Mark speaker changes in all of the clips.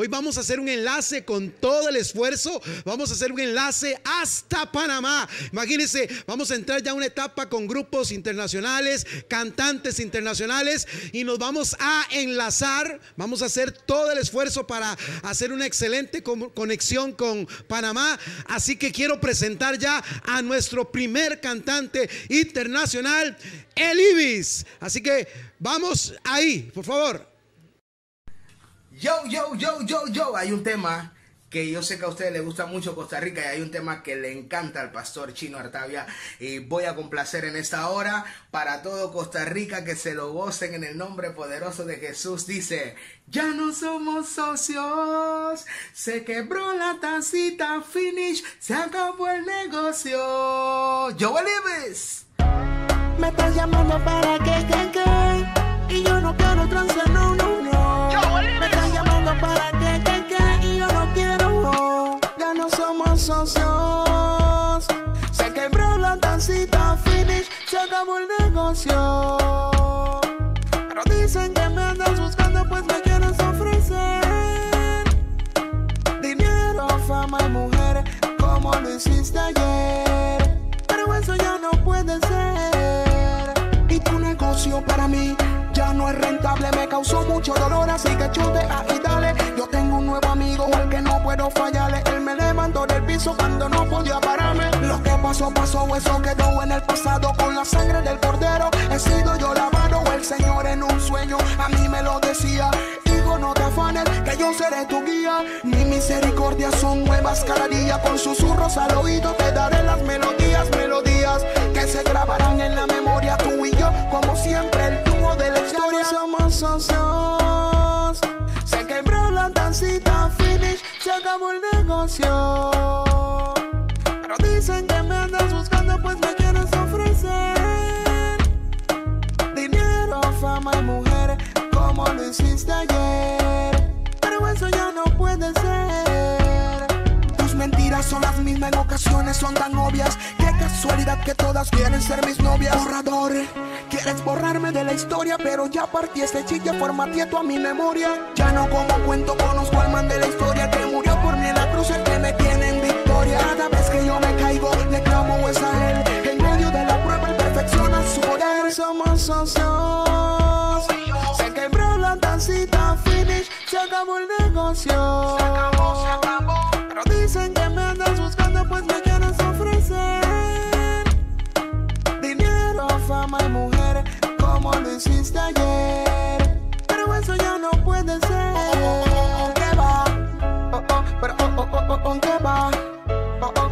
Speaker 1: Hoy vamos a hacer un enlace con todo el esfuerzo. Vamos a hacer un enlace hasta Panamá. Imagínense, vamos a entrar ya a una etapa con grupos internacionales, cantantes internacionales y nos vamos a enlazar. Vamos a hacer todo el esfuerzo para hacer una excelente conexión con Panamá. Así que quiero presentar ya a nuestro primer cantante internacional, El Ibis. Así que vamos ahí, por favor.
Speaker 2: Yo, yo, yo, yo, yo, hay un tema que yo sé que a ustedes les gusta mucho Costa Rica y hay un tema que le encanta al pastor Chino Artavia y voy a complacer en esta hora para todo Costa Rica que se lo gocen en el nombre poderoso de Jesús. Dice, ya no somos socios, se quebró la tacita, finish, se acabó el negocio. Yo Olives.
Speaker 3: Me estás llamando para que, que, que, yo no quiero no, no, no. Socios. Se quebró la tancita, finish, se acabó el negocio. Pero dicen que me andas buscando, pues me quieres ofrecer dinero, fama y mujer, como lo hiciste ayer. Pero eso ya no puede ser. Y tu negocio para mí ya no es rentable, me causó mucho dolor, así que chute ahí dale. Yo tengo un nuevo amigo al que no puedo fallarle. Él me levantó del piso cuando no podía pararme. Lo que pasó, pasó, eso quedó en el pasado. Con la sangre del cordero he sido yo lavado. El Señor en un sueño a mí me lo decía. Hijo, no te afanes, que yo seré tu guía. Mi misericordia son nuevas cada día. Con susurros al oído te daré las melodías, melodías dicen que me andas buscando, pues me quieres ofrecer dinero, fama y mujer, como lo hiciste ayer. Pero eso ya no puede ser. Tus mentiras son las mismas en ocasiones, son tan obvias. Qué casualidad que todas quieren ser mis novias. Borrador, quieres borrarme de la historia, pero ya partí este chique, formateé a mi memoria. Ya no como cuento, conozco al man de la historia acabó el negocio. Se acabó, se acabó. Pero dicen que me andas buscando, pues me quieres ofrecer dinero, fama y mujer, como lo hiciste ayer. Pero eso ya no puede ser. ¿Qué va? Oh, oh, pero oh, oh, oh, oh, ¿qué va? Oh, oh, oh,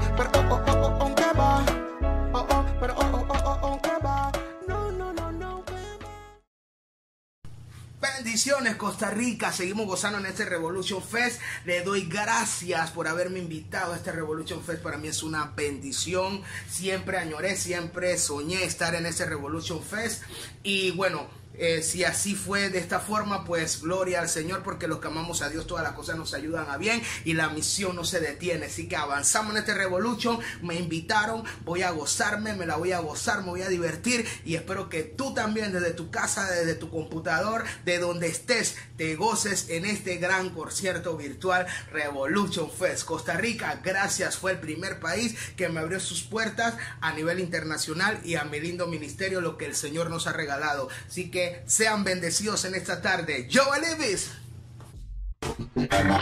Speaker 2: Bendiciones Costa Rica, seguimos gozando en este Revolution Fest. Le doy gracias por haberme invitado a este Revolution Fest. Para mí es una bendición. Siempre añoré, siempre soñé estar en este Revolution Fest. Y bueno, eh, si así fue de esta forma, pues gloria al Señor, porque los que amamos a Dios, todas las cosas nos ayudan a bien y la misión no se detiene. Así que avanzamos en este Revolution. Me invitaron, voy a gozarme, me la voy a gozar, me voy a divertir y espero que tú también desde tu casa, desde tu computador, de donde estés, te goces en este gran concierto virtual Revolution Fest. Costa Rica, gracias, fue el primer país que me abrió sus puertas a nivel internacional y a mi lindo ministerio, lo que el Señor nos ha regalado. Así que sean bendecidos en esta tarde. Yo Levis.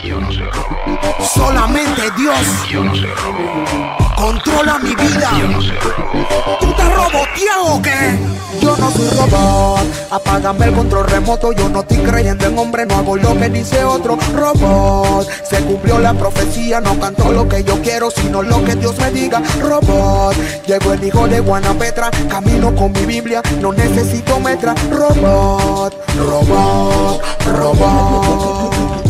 Speaker 4: Yo no soy robot.
Speaker 3: Solamente Dios
Speaker 4: Yo no soy robot.
Speaker 3: controla mi vida.
Speaker 4: Yo no soy robot.
Speaker 3: ¿Tú estás roboteado o qué? Yo no soy robot, apágame el control remoto. Yo no estoy creyendo en hombre, no hago lo que dice otro robot. Se cumplió la profecía, no canto lo que yo quiero, sino lo que Dios me diga. Robot, llegó el hijo de Guanapetra, camino con mi Biblia, no necesito metra. Robot, robot, robot.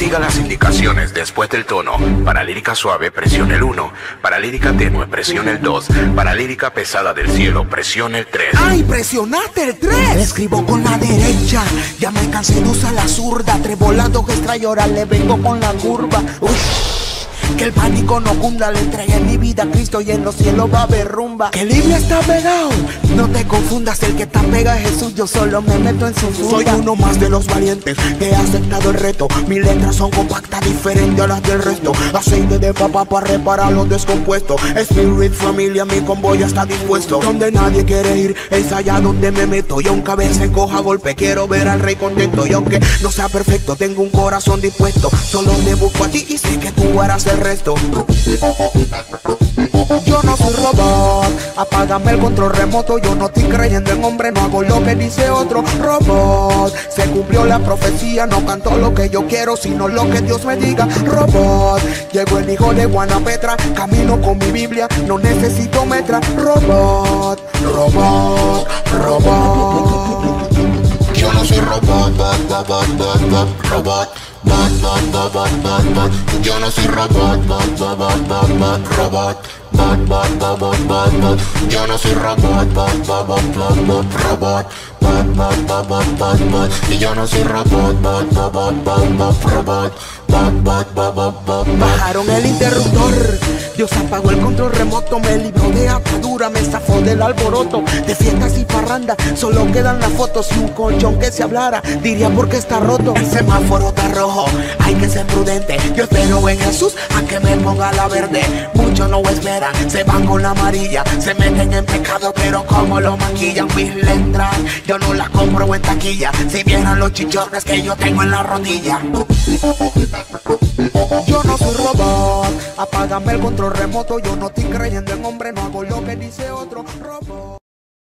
Speaker 4: Siga las indicaciones después del tono. Para lírica suave, presione el 1. Para lírica tenue, presione el 2. Para lírica pesada del cielo, presione el 3.
Speaker 3: ¡Ay, presionaste el 3! Escribo con la derecha, ya me cansé de usar la zurda. Tres volados extra y ahora le vengo con la curva. Uy, Que el pánico no cunda, le entregué mi vida a Cristo y en los cielos va a haber rumba. Que el libro está pegado, no te confundas, el que está pega es Jesús, yo solo me meto en su funda. Soy uno más de los valientes que ha aceptado el reto. Mis letras son compactas, diferentes a las del resto. Aceite de papá para reparar los descompuestos. Spirit familia, mi convoy ya está dispuesto. Donde nadie quiere ir, es allá donde me meto. Y aunque a veces coja golpe, quiero ver al rey contento. Y aunque no sea perfecto, tengo un corazón dispuesto. Solo te busco a ti y sé que tú harás el resto. Yo no soy robot, apágame el control remoto. Yo no estoy creyendo en hombre, no hago lo que dice otro robot. Se cumplió la profecía, no canto lo que yo quiero, sino lo que Dios me diga. Robot, llegó el hijo de Guanapetra, camino con mi Biblia, no necesito metra. Robot, robot, robot.
Speaker 5: Yo no soy robot, bot, bot, bot, bot, bot, robot. Yo no soy robot, bot, bot, bot, bot, bot, robot. Bot, bot, bot, bot, bot, bot. Yo no soy robot, bot, bot, bot, bot, bot, robot. Bot, bot, bot, bot. Y yo no soy robot, bot, bot, bot, bot, bot, robot. Bot, bot, bot, bot, bot, bot.
Speaker 3: Bajaron el interruptor. Dios apagó el control remoto, me libró de atadura, me zafó del alboroto, de fiestas y parranda. Solo quedan las fotos y un colchón que se hablara. Diría porque está roto. El semáforo está rojo, hay que ser prudente. Yo espero en Jesús a que me ponga la verde. Muchos no esperan, se van con la amarilla, se meten en pecado, pero como lo maquillan mis letras, yo no las compro en taquilla. Si vieran los chichornes que yo tengo en la rodilla. Yo no soy robot, apágame el control remoto. Yo no estoy creyendo en hombre, no hago lo que dice otro robot.